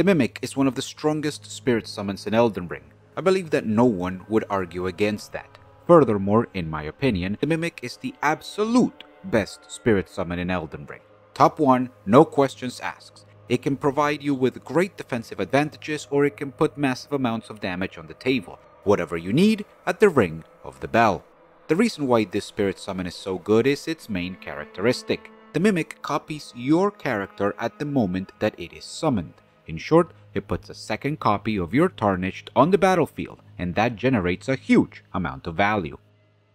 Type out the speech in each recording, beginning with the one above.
The Mimic is one of the strongest spirit summons in Elden Ring. I believe that no one would argue against that. Furthermore, in my opinion, the Mimic is the absolute best spirit summon in Elden Ring. Top 1, no questions asked. It can provide you with great defensive advantages or it can put massive amounts of damage on the table, whatever you need at the ring of the bell. The reason why this spirit summon is so good is its main characteristic. The Mimic copies your character at the moment that it is summoned. In short, it puts a second copy of your Tarnished on the battlefield, and that generates a huge amount of value.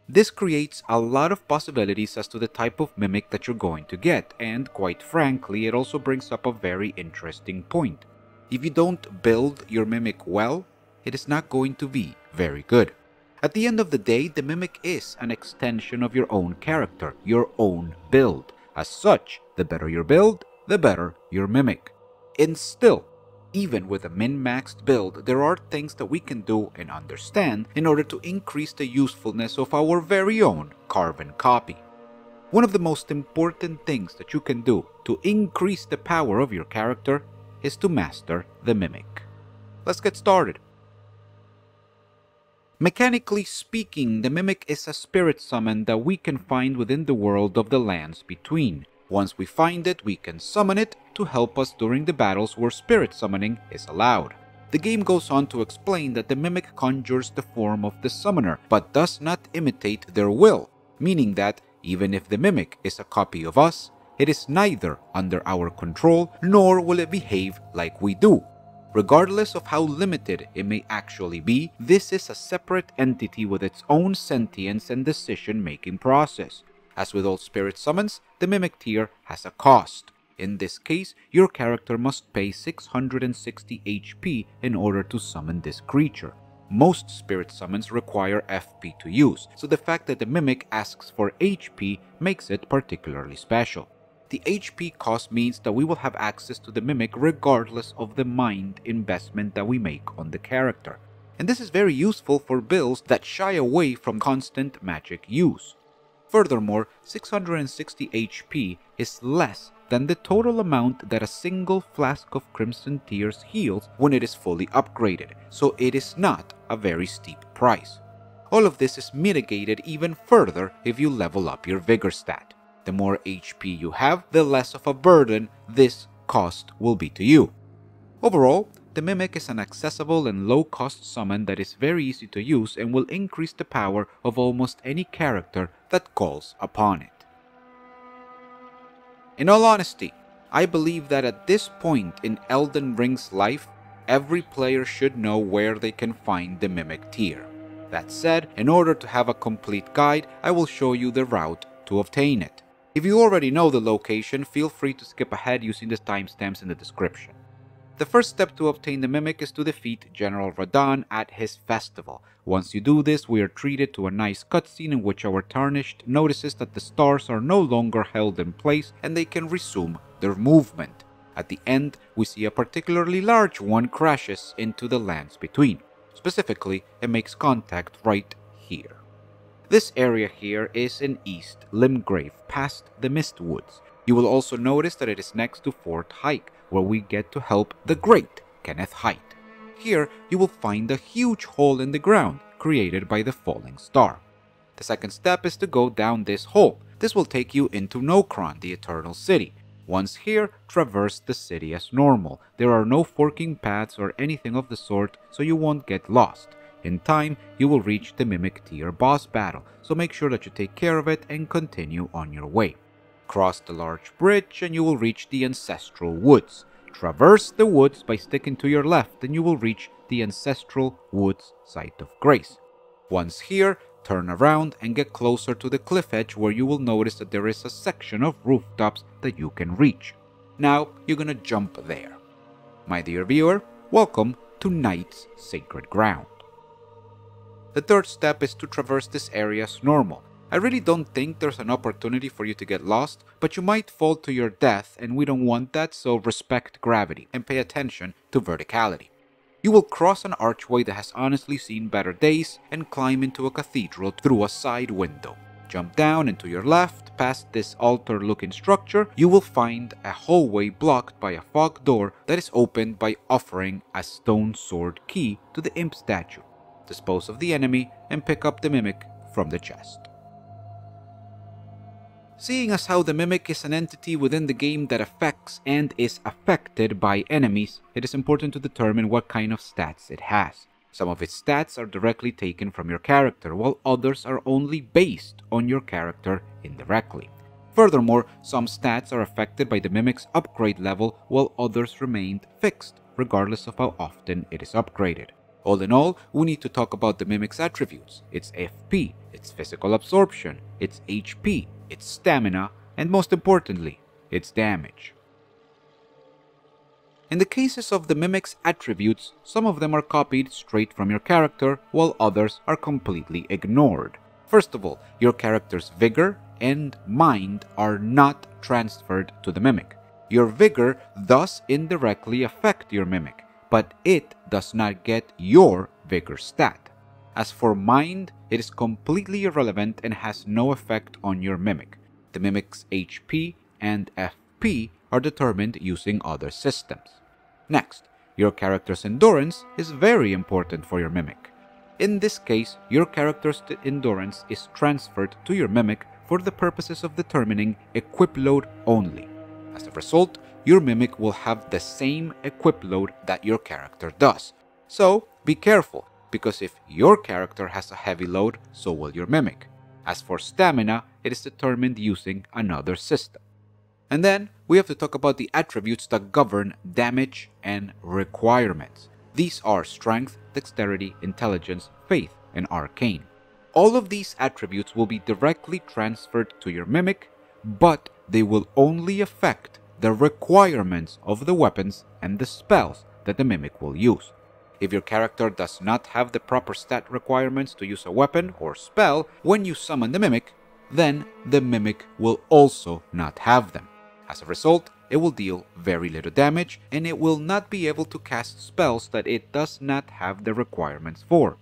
This creates a lot of possibilities as to the type of Mimic that you're going to get, and quite frankly, it also brings up a very interesting point. If you don't build your Mimic well, it is not going to be very good. At the end of the day, the Mimic is an extension of your own character, your own build. As such, the better your build, the better your Mimic. And still, even with a min-maxed build, there are things that we can do and understand in order to increase the usefulness of our very own carbon copy. One of the most important things that you can do to increase the power of your character is to master the Mimic. Let's get started. Mechanically speaking, the Mimic is a spirit summon that we can find within the world of the lands between. Once we find it, we can summon it to help us during the battles where spirit summoning is allowed. The game goes on to explain that the Mimic conjures the form of the summoner, but does not imitate their will, meaning that even if the Mimic is a copy of us, it is neither under our control nor will it behave like we do. Regardless of how limited it may actually be, this is a separate entity with its own sentience and decision-making process. As with all spirit summons, the Mimic Tear has a cost. In this case, your character must pay 660 HP in order to summon this creature. Most spirit summons require FP to use, so the fact that the Mimic asks for HP makes it particularly special. The HP cost means that we will have access to the Mimic regardless of the mind investment that we make on the character. And this is very useful for builds that shy away from constant magic use. Furthermore, 660 HP is less than the total amount that a single flask of Crimson Tears heals when it is fully upgraded, so it is not a very steep price. All of this is mitigated even further if you level up your Vigor stat. The more HP you have, the less of a burden this cost will be to you. Overall, the Mimic is an accessible and low-cost summon that is very easy to use and will increase the power of almost any character that calls upon it. In all honesty, I believe that at this point in Elden Ring's life, every player should know where they can find the Mimic Tear. That said, in order to have a complete guide, I will show you the route to obtain it. If you already know the location, feel free to skip ahead using the timestamps in the description. The first step to obtain the Mimic is to defeat General Radahn at his festival. Once you do this, we are treated to a nice cutscene in which our Tarnished notices that the stars are no longer held in place and they can resume their movement. At the end, we see a particularly large one crashes into the lands between. Specifically, it makes contact right here. This area here is in East Limgrave, past the Mistwoods. You will also notice that it is next to Fort Haight, where we get to help the great Kenneth Haight. Here, you will find a huge hole in the ground created by the falling star. The second step is to go down this hole. This will take you into Nokron, the Eternal City. Once here, traverse the city as normal. There are no forking paths or anything of the sort, so you won't get lost. In time, you will reach the Mimic Tear boss battle, so make sure that you take care of it and continue on your way. Cross the large bridge and you will reach the Ancestral Woods. Traverse the woods by sticking to your left and you will reach the Ancestral Woods Site of Grace. Once here, turn around and get closer to the cliff edge where you will notice that there is a section of rooftops that you can reach. Now you're gonna jump there. My dear viewer, welcome to Night's Sacred Ground. The third step is to traverse this area as normal. I really don't think there's an opportunity for you to get lost, but you might fall to your death and we don't want that, so respect gravity and pay attention to verticality. You will cross an archway that has honestly seen better days and climb into a cathedral through a side window. jump down and to your left, past this altar looking structure, you will find a hallway blocked by a fog door that is opened by offering a stone sword key to the imp statue. Dispose of the enemy and pick up the mimic from the chest. Seeing as how the Mimic is an entity within the game that affects and is affected by enemies, it is important to determine what kind of stats it has. Some of its stats are directly taken from your character, while others are only based on your character indirectly. Furthermore, some stats are affected by the Mimic's upgrade level, while others remained fixed, regardless of how often it is upgraded. All in all, we need to talk about the Mimic's attributes, its FP, its physical absorption, its HP, its stamina, and most importantly, its damage. In the cases of the Mimic's attributes, some of them are copied straight from your character, while others are completely ignored. First of all, your character's vigor and mind are not transferred to the Mimic. Your vigor thus indirectly affect your Mimic, but it does not get your vigor stat. As for mind, it is completely irrelevant and has no effect on your mimic. The mimic's HP and FP are determined using other systems. Next, your character's endurance is very important for your mimic. In this case, your character's endurance is transferred to your mimic for the purposes of determining equip load only. As a result, your mimic will have the same equip load that your character does. So, be careful because if your character has a heavy load, so will your mimic. As for stamina, it is determined using another system. And then we have to talk about the attributes that govern damage and requirements. These are strength, dexterity, intelligence, faith, and arcane. All of these attributes will be directly transferred to your mimic, but they will only affect the requirements of the weapons and the spells that the mimic will use. If your character does not have the proper stat requirements to use a weapon or spell when you summon the Mimic, then the Mimic will also not have them. As a result, it will deal very little damage and it will not be able to cast spells that it does not have the requirements for.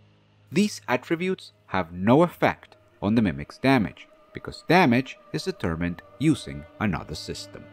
These attributes have no effect on the Mimic's damage, because damage is determined using another system.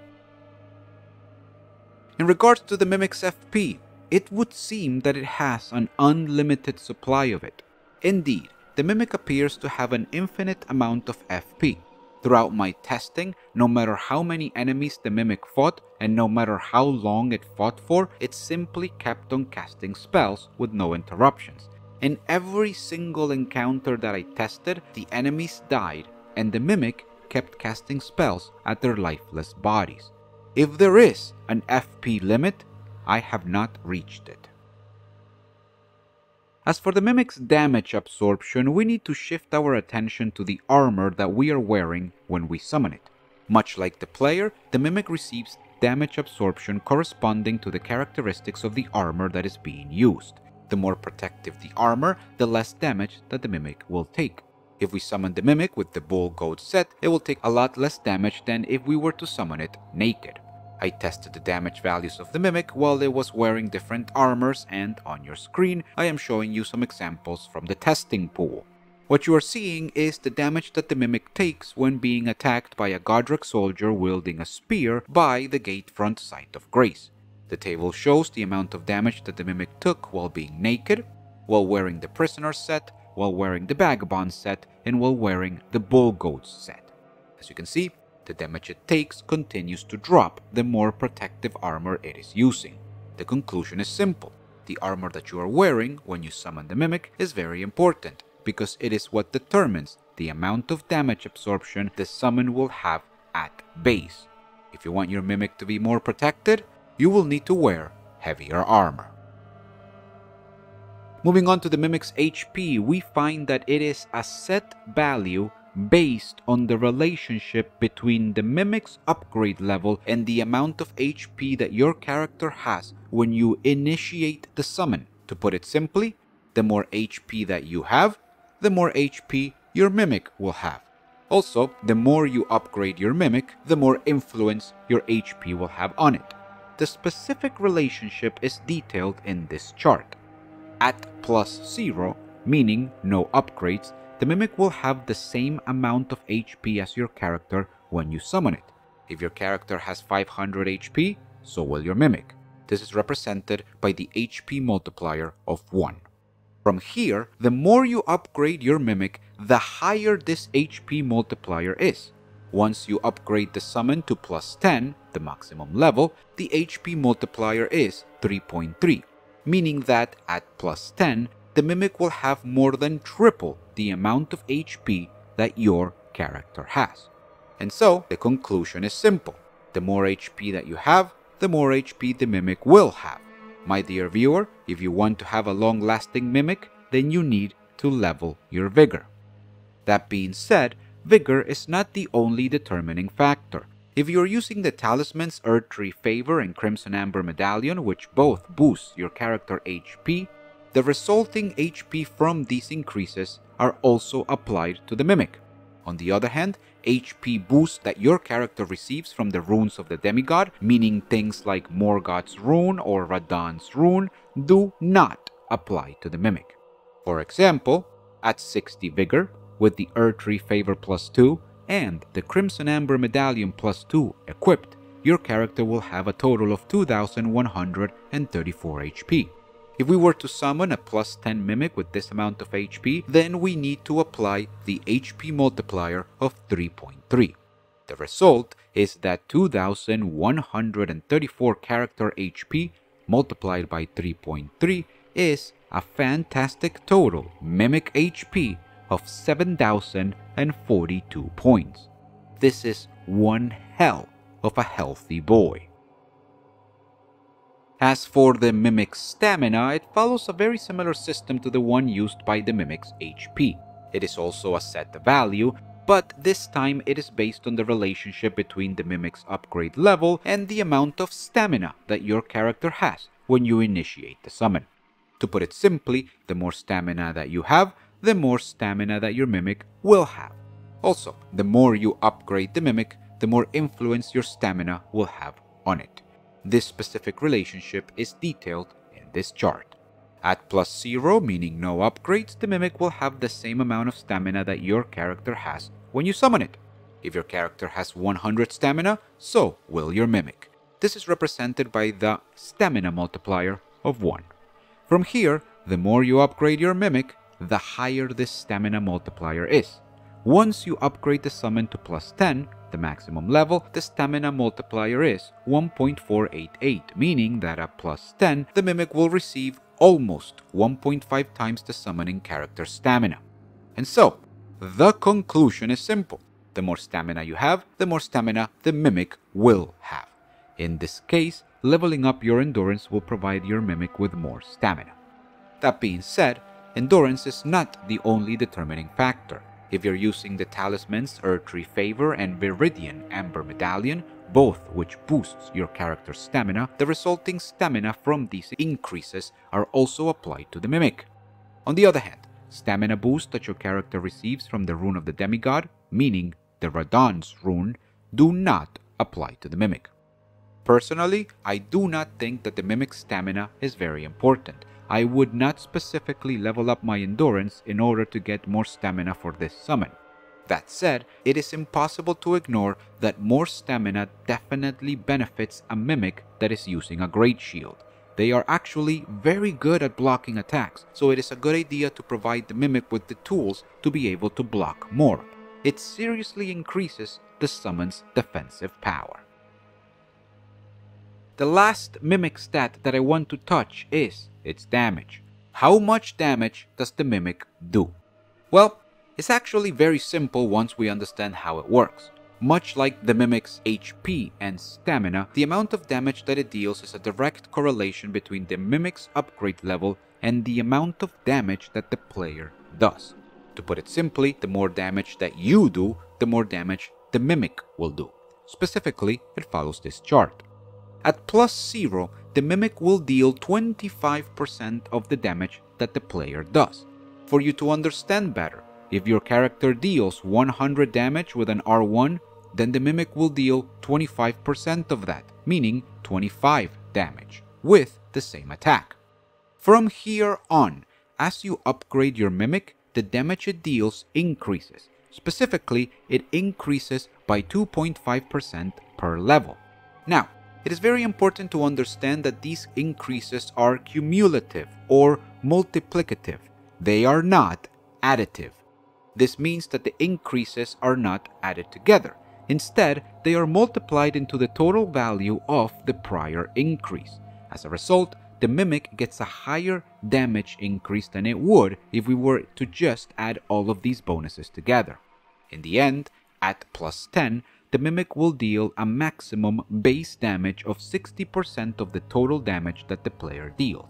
In regards to the Mimic's FP, it would seem that it has an unlimited supply of it. Indeed, the Mimic appears to have an infinite amount of FP. Throughout my testing, no matter how many enemies the Mimic fought, and no matter how long it fought for, it simply kept on casting spells with no interruptions. In every single encounter that I tested, the enemies died, and the Mimic kept casting spells at their lifeless bodies. If there is an FP limit, I have not reached it. As for the Mimic's damage absorption, we need to shift our attention to the armor that we are wearing when we summon it. Much like the player, the Mimic receives damage absorption corresponding to the characteristics of the armor that is being used. The more protective the armor, the less damage that the Mimic will take. If we summon the Mimic with the Bull Goat set, it will take a lot less damage than if we were to summon it naked. I tested the damage values of the Mimic while it was wearing different armors and on your screen I am showing you some examples from the testing pool. What you are seeing is the damage that the Mimic takes when being attacked by a Godrick soldier wielding a spear by the Gatefront site of Grace. The table shows the amount of damage that the Mimic took while being naked, while wearing the Prisoner set, while wearing the Vagabond set, and while wearing the Bull Goats set. As you can see, the damage it takes continues to drop the more protective armor it is using. The conclusion is simple. The armor that you are wearing when you summon the Mimic is very important, because it is what determines the amount of damage absorption the summon will have at base. If you want your Mimic to be more protected, you will need to wear heavier armor. Moving on to the Mimic's HP, we find that it is a set value based on the relationship between the mimic's upgrade level and the amount of HP that your character has when you initiate the summon. To put it simply, the more HP that you have, the more HP your mimic will have. Also, the more you upgrade your mimic, the more influence your HP will have on it. The specific relationship is detailed in this chart. At plus 0, meaning no upgrades, the Mimic will have the same amount of HP as your character when you summon it. If your character has 500 HP, so will your Mimic. This is represented by the HP multiplier of 1. From here, the more you upgrade your Mimic, the higher this HP multiplier is. Once you upgrade the summon to plus 10, the maximum level, the HP multiplier is 3.3, meaning that at plus 10, the Mimic will have more than triple the amount of HP that your character has. And so, the conclusion is simple. The more HP that you have, the more HP the Mimic will have. My dear viewer, if you want to have a long-lasting Mimic, then you need to level your Vigor. That being said, Vigor is not the only determining factor. If you're using the talismans Erdtree Favor and Crimson Amber Medallion, which both boost your character HP, the resulting HP from these increases are also applied to the Mimic. On the other hand, HP boosts that your character receives from the runes of the demigod, meaning things like Morgott's rune or Radahn's rune, do not apply to the Mimic. For example, at 60 Vigor, with the Erdtree Favor plus 2 and the Crimson Amber Medallion plus 2 equipped, your character will have a total of 2134 HP. If we were to summon a plus 10 Mimic with this amount of HP, then we need to apply the HP multiplier of 3.3. The result is that 2134 character HP multiplied by 3.3 is a fantastic total Mimic HP of 7,042 points. This is one hell of a healthy boy. As for the Mimic's stamina, it follows a very similar system to the one used by the Mimic's HP. It is also a set value, but this time it is based on the relationship between the Mimic's upgrade level and the amount of stamina that your character has when you initiate the summon. To put it simply, the more stamina that you have, the more stamina that your Mimic will have. Also, the more you upgrade the Mimic, the more influence your stamina will have on it. This specific relationship is detailed in this chart. At plus 0, meaning no upgrades, the Mimic will have the same amount of stamina that your character has when you summon it. If your character has 100 stamina, so will your Mimic. This is represented by the stamina multiplier of 1. From here, the more you upgrade your Mimic, the higher this stamina multiplier is. Once you upgrade the summon to plus 10, the maximum level, the stamina multiplier is 1.488, meaning that at plus 10, the Mimic will receive almost 1.5 times the summoning character's stamina. And so, the conclusion is simple. The more stamina you have, the more stamina the Mimic will have. In this case, leveling up your endurance will provide your Mimic with more stamina. That being said, endurance is not the only determining factor. If you're using the talismans Erdtree Favor and Viridian Amber Medallion, both which boosts your character's stamina, the resulting stamina from these increases are also applied to the Mimic. On the other hand, stamina boost that your character receives from the Rune of the Demigod, meaning the Radahn's rune, do not apply to the Mimic. Personally, I do not think that the Mimic's stamina is very important, I would not specifically level up my endurance in order to get more stamina for this summon. That said, it is impossible to ignore that more stamina definitely benefits a Mimic that is using a Great Shield. They are actually very good at blocking attacks, so it is a good idea to provide the Mimic with the tools to be able to block more. It seriously increases the summon's defensive power. The last Mimic stat that I want to touch is its damage. How much damage does the Mimic do? Well, it's actually very simple once we understand how it works. Much like the Mimic's HP and stamina, the amount of damage that it deals is a direct correlation between the Mimic's upgrade level and the amount of damage that the player does. To put it simply, the more damage that you do, the more damage the Mimic will do. Specifically, it follows this chart. At plus 0, the Mimic will deal 25% of the damage that the player does. For you to understand better, if your character deals 100 damage with an R1, then the Mimic will deal 25% of that, meaning 25 damage, with the same attack. From here on, as you upgrade your Mimic, the damage it deals increases. Specifically, it increases by 2.5% per level. Now, it is very important to understand that these increases are cumulative or multiplicative. They are not additive. This means that the increases are not added together. Instead, they are multiplied into the total value of the prior increase. As a result, the Mimic gets a higher damage increase than it would if we were to just add all of these bonuses together. In the end, at plus 10, the Mimic will deal a maximum base damage of 60% of the total damage that the player deals.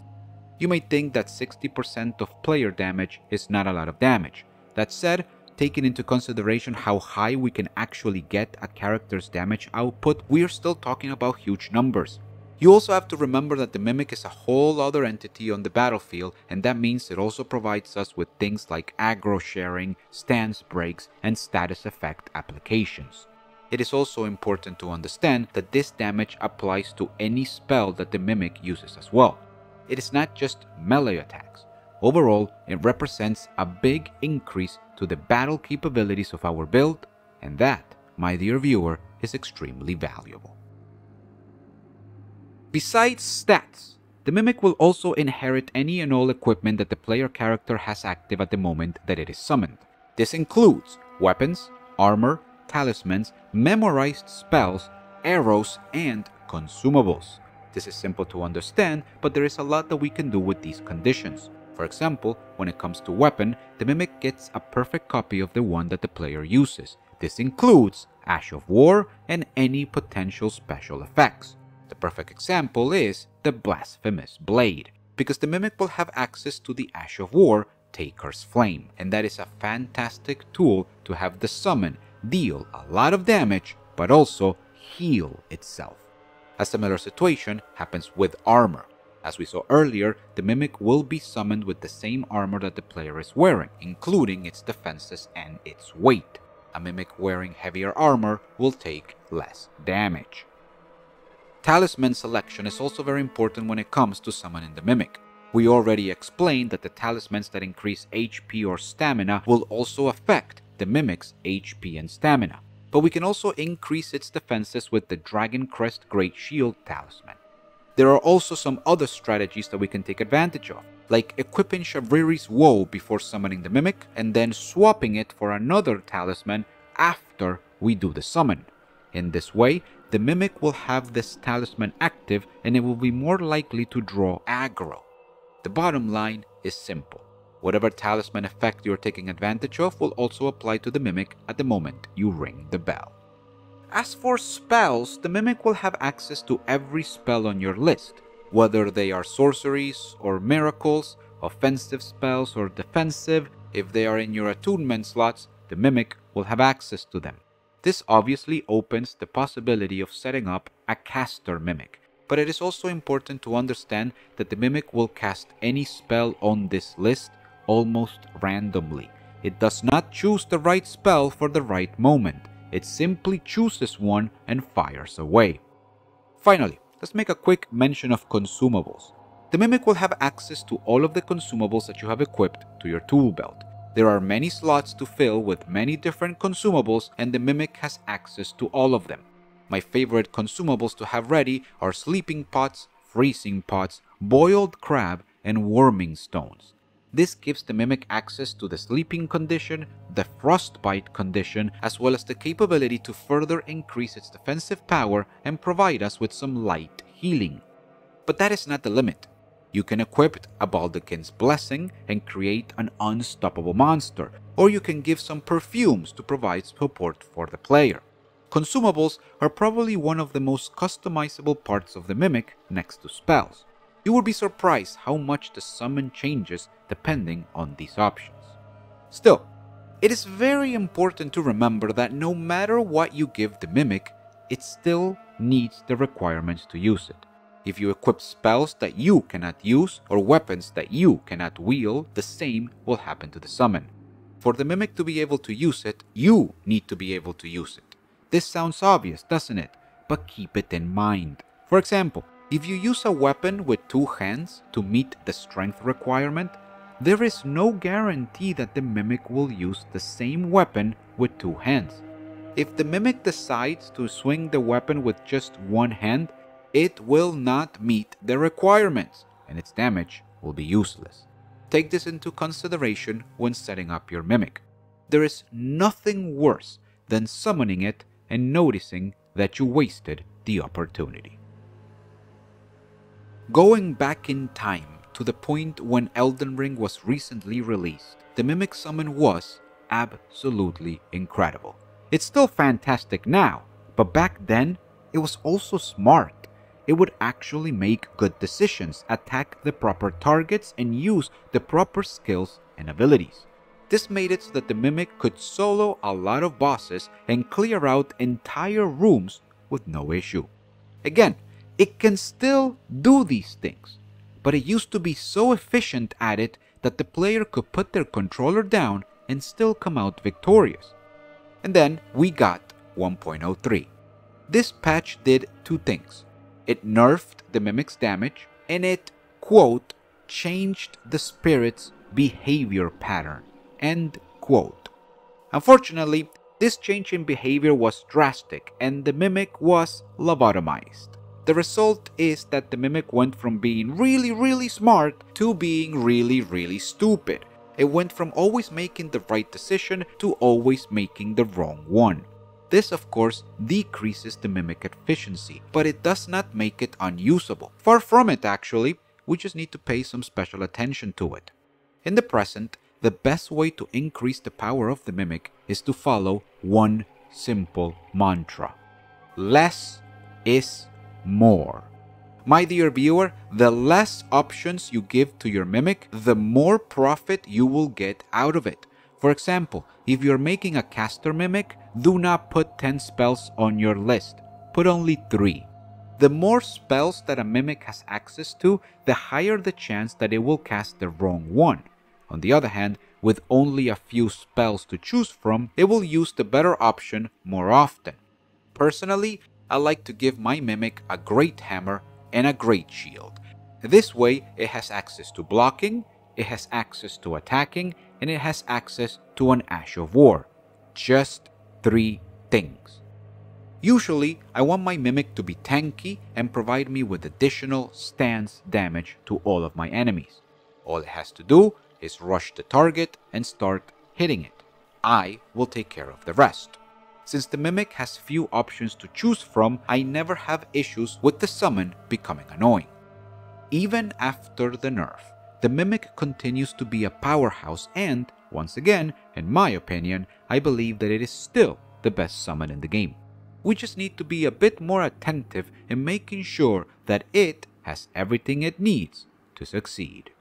You may think that 60% of player damage is not a lot of damage. That said, taking into consideration how high we can actually get a character's damage output, we are still talking about huge numbers. You also have to remember that the Mimic is a whole other entity on the battlefield, and that means it also provides us with things like aggro sharing, stance breaks, and status effect applications. It is also important to understand that this damage applies to any spell that the Mimic uses as well. It is not just melee attacks. Overall, it represents a big increase to the battle capabilities of our build, and that, my dear viewer, is extremely valuable. Besides stats, the Mimic will also inherit any and all equipment that the player character has active at the moment that it is summoned. This includes weapons, armor, talismans, memorized spells, arrows, and consumables. This is simple to understand, but there is a lot that we can do with these conditions. For example, when it comes to weapon, the Mimic gets a perfect copy of the one that the player uses. This includes Ash of War and any potential special effects. The perfect example is the Blasphemous Blade, because the Mimic will have access to the Ash of War, Taker's Flame, and that is a fantastic tool to have the summon deal a lot of damage, but also heal itself. A similar situation happens with armor. As we saw earlier, the Mimic will be summoned with the same armor that the player is wearing, including its defenses and its weight. A Mimic wearing heavier armor will take less damage. Talisman selection is also very important when it comes to summoning the Mimic. We already explained that the talismans that increase HP or stamina will also affect the Mimic's HP and stamina, but we can also increase its defenses with the Dragon Crest Great Shield talisman. There are also some other strategies that we can take advantage of, like equipping Shabriri's Woe before summoning the Mimic, and then swapping it for another talisman after we do the summon. In this way, the Mimic will have this talisman active and it will be more likely to draw aggro. The bottom line is simple. Whatever talisman effect you're taking advantage of will also apply to the Mimic at the moment you ring the bell. As for spells, the Mimic will have access to every spell on your list, whether they are sorceries or miracles, offensive spells or defensive. If they are in your attunement slots, the Mimic will have access to them. This obviously opens the possibility of setting up a caster Mimic, but it is also important to understand that the Mimic will cast any spell on this list almost randomly. It does not choose the right spell for the right moment it simply chooses one and fires away. Finally, let's make a quick mention of consumables. The Mimic will have access to all of the consumables that you have equipped to your tool belt. There are many slots to fill with many different consumables and the Mimic has access to all of them. My favorite consumables to have ready are sleeping pots, freezing pots, boiled crab, and warming stones. This gives the Mimic access to the sleeping condition, the frostbite condition, as well as the capability to further increase its defensive power and provide us with some light healing. But that is not the limit. You can equip a Baldachin's Blessing and create an unstoppable monster, or you can give some perfumes to provide support for the player. Consumables are probably one of the most customizable parts of the Mimic next to spells. You would be surprised how much the summon changes depending on these options. Still, it is very important to remember that no matter what you give the Mimic, it still needs the requirements to use it. If you equip spells that you cannot use or weapons that you cannot wield, the same will happen to the summon. For the Mimic to be able to use it, you need to be able to use it. This sounds obvious, doesn't it? But keep it in mind. For example, if you use a weapon with two hands to meet the strength requirement, there is no guarantee that the Mimic will use the same weapon with two hands. If the Mimic decides to swing the weapon with just one hand, it will not meet the requirements and its damage will be useless. Take this into consideration when setting up your Mimic. There is nothing worse than summoning it and noticing that you wasted the opportunity. Going back in time to the point when Elden Ring was recently released, the Mimic Summon was absolutely incredible. It's still fantastic now, but back then, it was also smart. It would actually make good decisions, attack the proper targets, and use the proper skills and abilities. This made it so that the Mimic could solo a lot of bosses and clear out entire rooms with no issue. Again, it can still do these things, but it used to be so efficient at it that the player could put their controller down and still come out victorious. And then we got 1.03. This patch did two things. It nerfed the Mimic's damage, and it, quote, changed the spirit's behavior pattern, end quote. Unfortunately, this change in behavior was drastic, and the Mimic was lobotomized. The result is that the Mimic went from being really, really smart to being really, really stupid. It went from always making the right decision to always making the wrong one. This, of course, decreases the Mimic efficiency, but it does not make it unusable. Far from it, actually, we just need to pay some special attention to it. In the present, the best way to increase the power of the Mimic is to follow one simple mantra. Less is more. My dear viewer, the less options you give to your mimic, the more profit you will get out of it. For example, if you're making a caster mimic, do not put 10 spells on your list. Put only 3. The more spells that a mimic has access to, the higher the chance that it will cast the wrong one. On the other hand, with only a few spells to choose from, it will use the better option more often. Personally, I like to give my Mimic a great hammer and a great shield. This way, it has access to blocking, it has access to attacking, and it has access to an Ash of War. Just three things. Usually, I want my Mimic to be tanky and provide me with additional stance damage to all of my enemies. All it has to do is rush the target and start hitting it. I will take care of the rest. Since the Mimic has few options to choose from, I never have issues with the summon becoming annoying. Even after the nerf, the Mimic continues to be a powerhouse and, once again, in my opinion, I believe that it is still the best summon in the game. We just need to be a bit more attentive in making sure that it has everything it needs to succeed.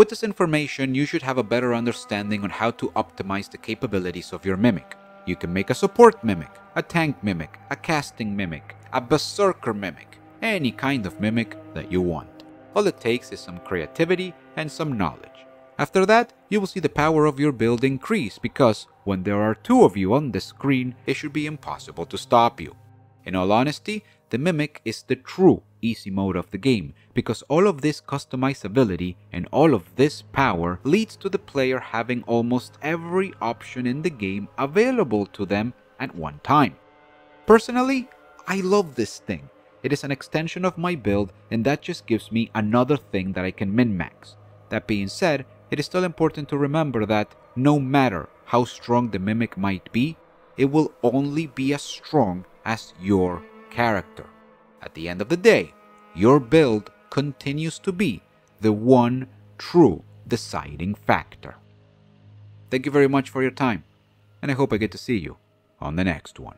With this information, you should have a better understanding on how to optimize the capabilities of your Mimic. You can make a support Mimic, a tank Mimic, a casting Mimic, a berserker Mimic, any kind of Mimic that you want. All it takes is some creativity and some knowledge. After that, you will see the power of your build increase because when there are two of you on the screen, it should be impossible to stop you. In all honesty, the Mimic is the true easy mode of the game because all of this customizability and all of this power leads to the player having almost every option in the game available to them at one time. Personally, I love this thing. It is an extension of my build and that just gives me another thing that I can min-max. That being said, it is still important to remember that no matter how strong the Mimic might be, it will only be as strong as your character. At the end of the day, your build continues to be the one true deciding factor. Thank you very much for your time, and I hope I get to see you on the next one.